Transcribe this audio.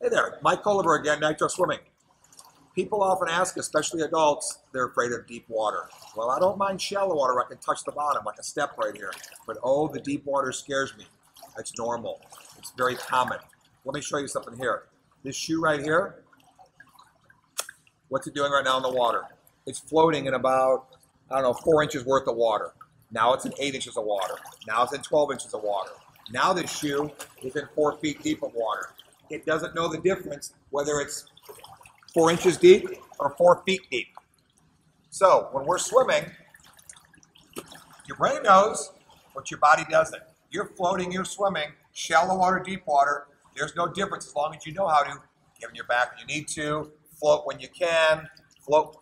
Hey there, Mike Culliver again, Nitro Swimming. People often ask, especially adults, they're afraid of deep water. Well, I don't mind shallow water. I can touch the bottom, like a step right here. But oh, the deep water scares me. That's normal. It's very common. Let me show you something here. This shoe right here, what's it doing right now in the water? It's floating in about, I don't know, four inches worth of water. Now it's in eight inches of water. Now it's in 12 inches of water. Now this shoe is in four feet deep of water. It doesn't know the difference whether it's four inches deep or four feet deep. So when we're swimming, your brain knows, but your body doesn't. You're floating, you're swimming, shallow water, deep water. There's no difference as long as you know how to. Give your back when you need to, float when you can, float